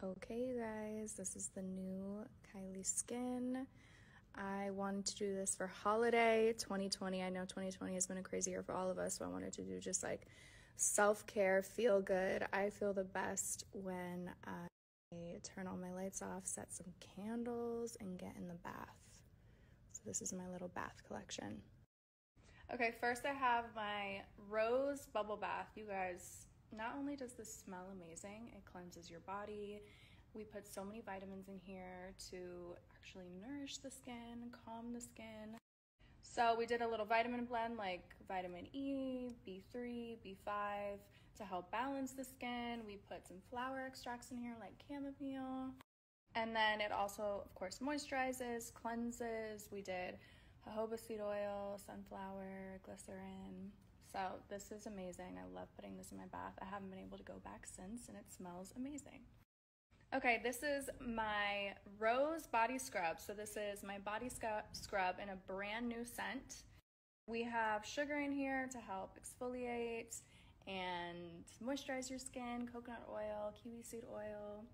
Okay, you guys, this is the new Kylie Skin. I wanted to do this for holiday 2020. I know 2020 has been a crazy year for all of us, so I wanted to do just like self care, feel good. I feel the best when I turn all my lights off, set some candles, and get in the bath. So, this is my little bath collection. Okay, first I have my rose bubble bath. You guys, not only does this smell amazing, it cleanses your body. We put so many vitamins in here to actually nourish the skin, calm the skin. So we did a little vitamin blend like vitamin E, B3, B5 to help balance the skin. We put some flower extracts in here like chamomile. And then it also, of course, moisturizes, cleanses. We did jojoba seed oil, sunflower, glycerin, so this is amazing. I love putting this in my bath. I haven't been able to go back since and it smells amazing. Okay, this is my Rose Body Scrub. So this is my body scrub in a brand new scent. We have sugar in here to help exfoliate and moisturize your skin, coconut oil, kiwi seed oil.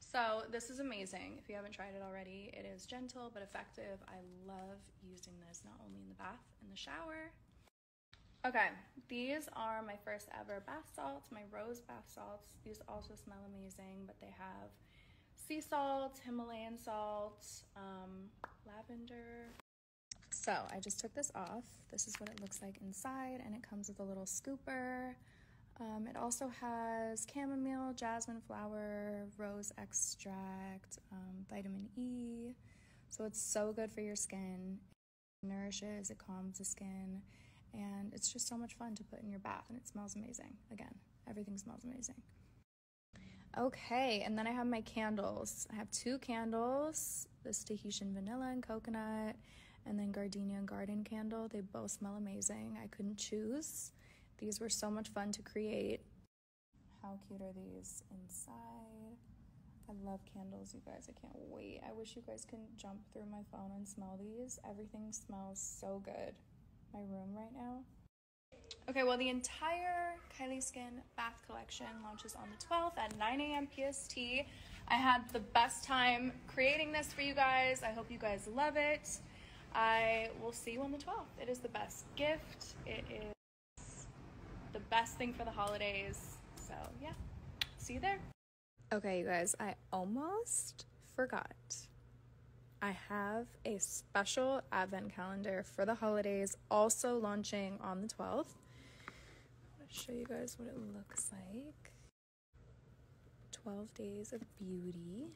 So this is amazing. If you haven't tried it already, it is gentle but effective. I love using this not only in the bath, in the shower, Okay, these are my first ever bath salts, my rose bath salts. These also smell amazing, but they have sea salt, Himalayan salt, um, lavender. So I just took this off. This is what it looks like inside, and it comes with a little scooper. Um, it also has chamomile, jasmine flower, rose extract, um, vitamin E. So it's so good for your skin. It nourishes, it calms the skin and it's just so much fun to put in your bath and it smells amazing. Again, everything smells amazing. Okay, and then I have my candles. I have two candles this Tahitian vanilla and coconut, and then gardenia and garden candle. They both smell amazing. I couldn't choose. These were so much fun to create. How cute are these inside? I love candles, you guys. I can't wait. I wish you guys can jump through my phone and smell these. Everything smells so good my room right now. Okay, well, the entire Kylie Skin bath collection launches on the 12th at 9 a.m. PST. I had the best time creating this for you guys. I hope you guys love it. I will see you on the 12th. It is the best gift. It is the best thing for the holidays. So, yeah, see you there. Okay, you guys, I almost forgot. I have a special advent calendar for the holidays, also launching on the 12th. I'll show you guys what it looks like 12 Days of Beauty,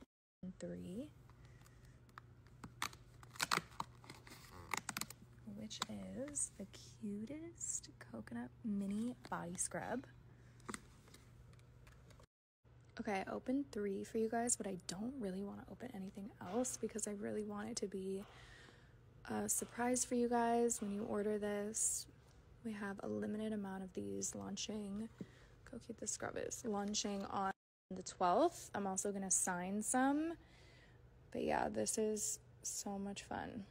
three, which is the cutest coconut mini body scrub. Okay, I opened three for you guys, but I don't really want to open anything else because I really want it to be a surprise for you guys when you order this. We have a limited amount of these launching. Go cute the scrub is launching on the 12th. I'm also going to sign some. But yeah, this is so much fun.